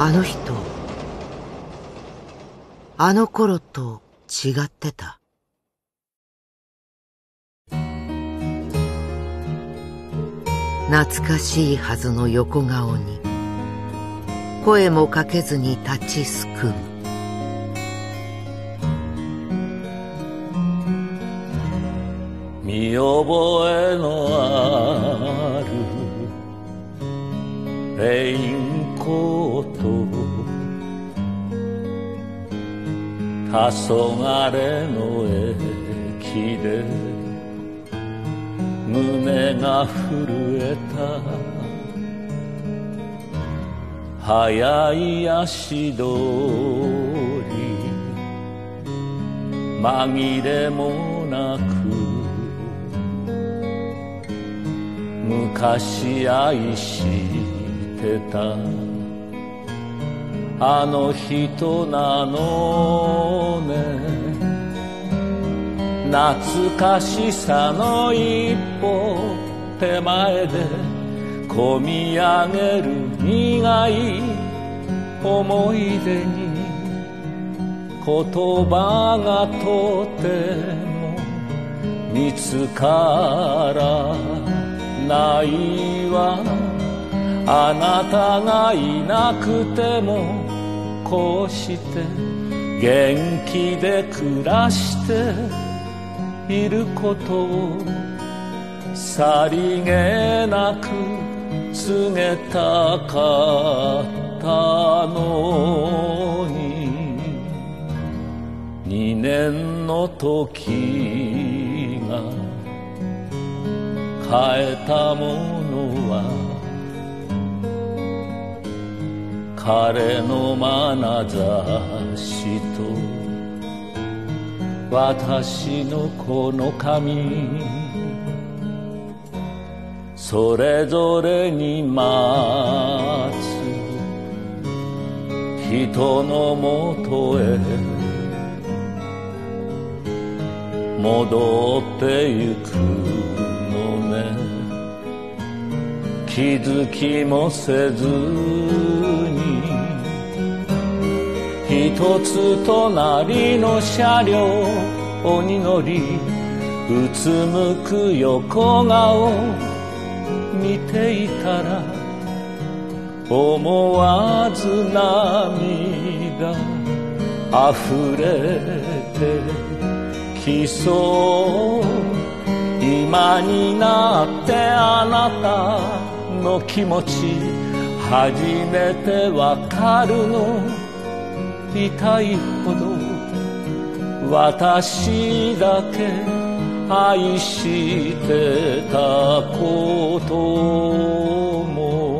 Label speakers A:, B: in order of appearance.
A: あの人あの頃と違ってた。懐かしいはずの横顔に声もかけずに立ちすくむ。
B: 見覚えのあレインコート。黄昏の駅で胸が震えた。速い足取り紛れもなく昔愛してた。あの人なのね。懐かしさの一歩手前で込み上げる苦い思い出に。言葉がとても見つからないわ。あなたがいなくてもこうして元気で暮らしていることをさりげなく告げたかったのに。二年の時が変えたものは彼の眼差しと私のこの髪。それぞれに待つ。人のもとへ。戻ってゆくのね。気づきもせず。一つ隣の車両に乗りうつむく横顔見ていたら思わず涙溢れてきそう。今になってあなたの気持ち初めてわかるの。痛いほど私だけ愛してたことも。